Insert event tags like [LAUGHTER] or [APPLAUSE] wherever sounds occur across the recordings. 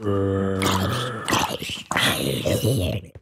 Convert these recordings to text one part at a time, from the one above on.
No. [COUGHS]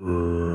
Uh.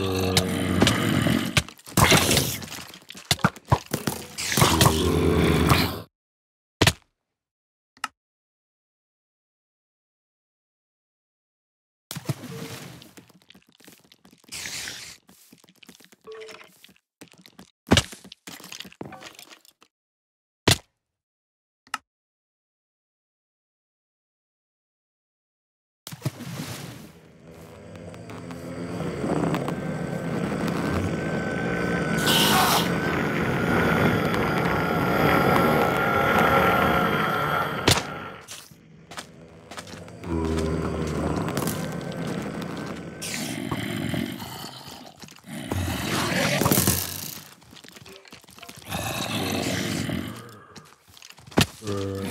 É... for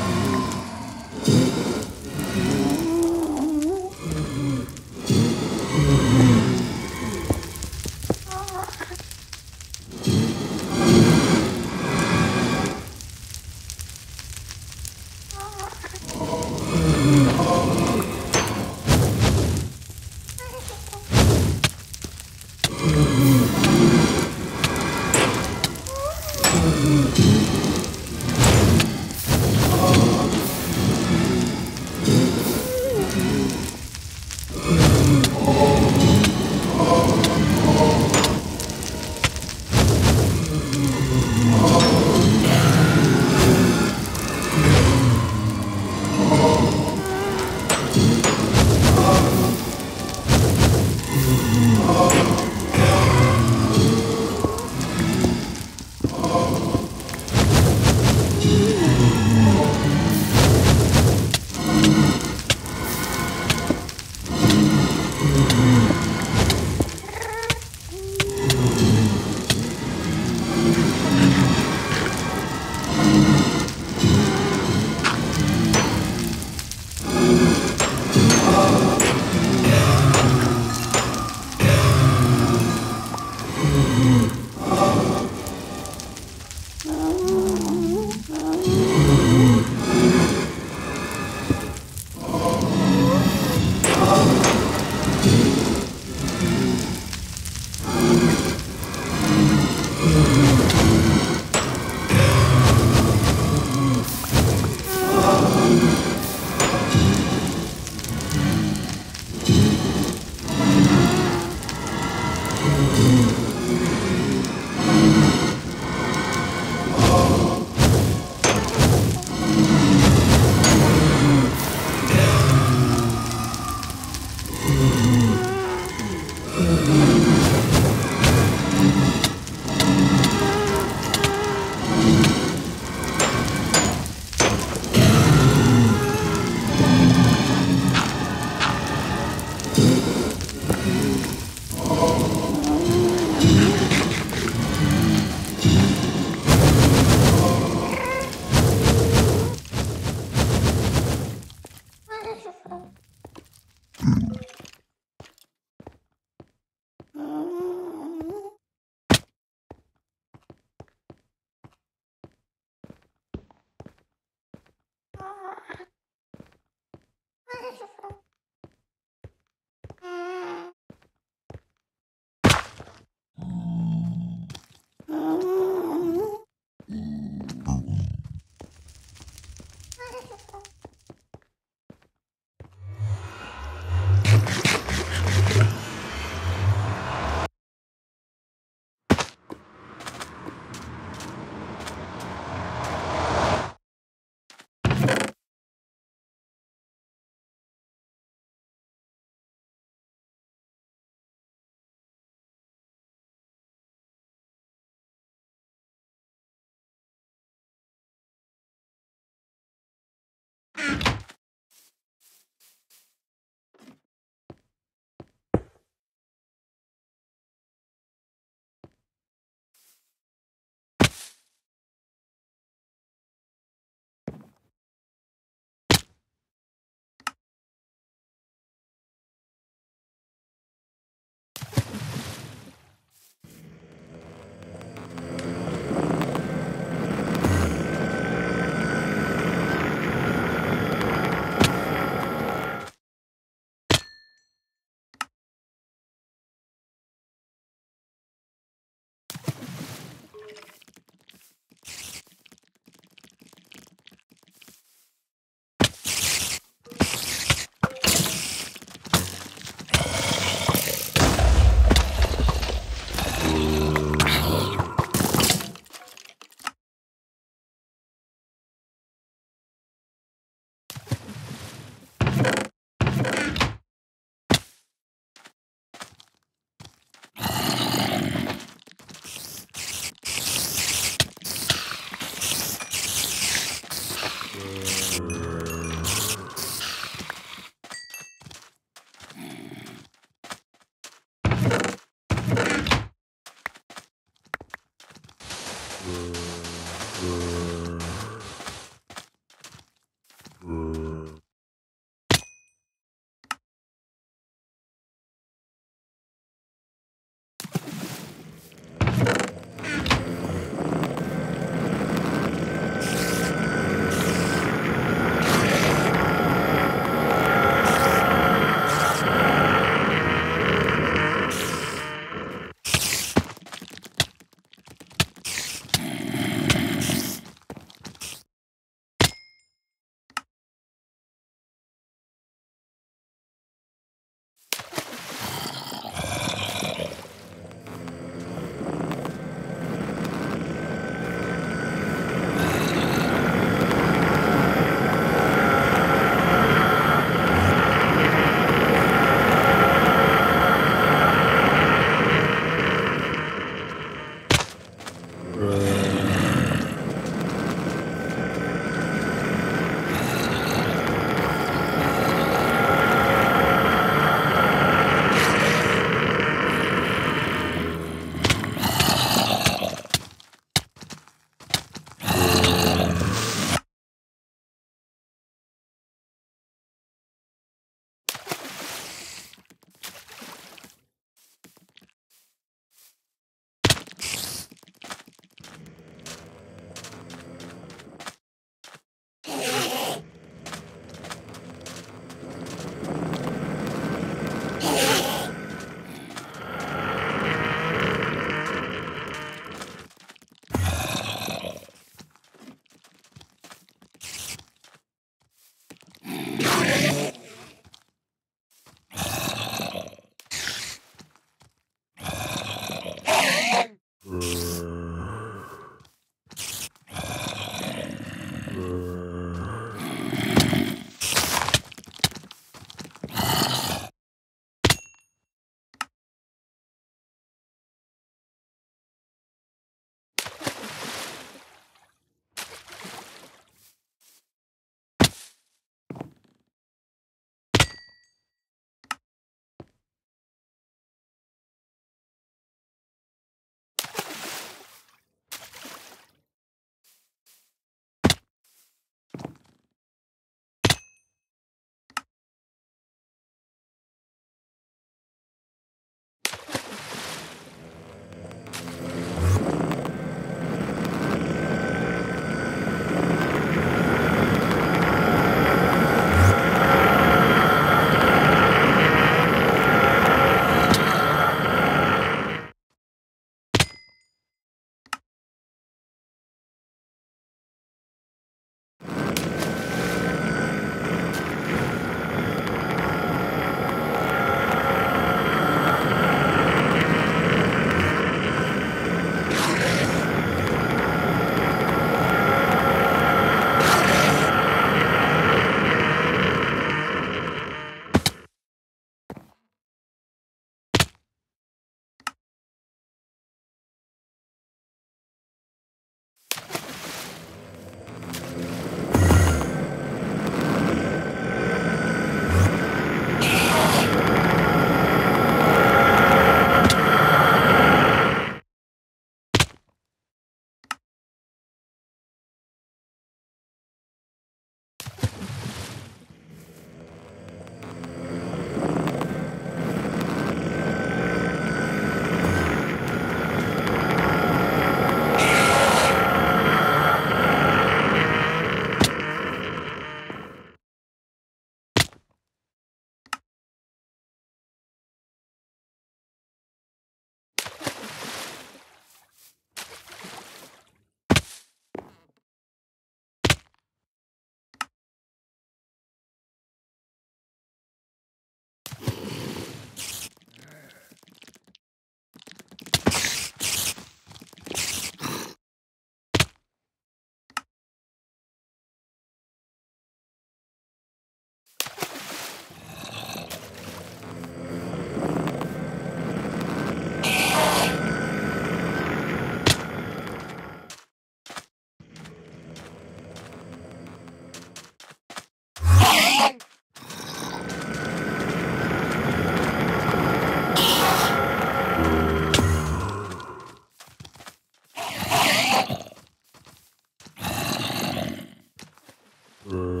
Uh.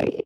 Okay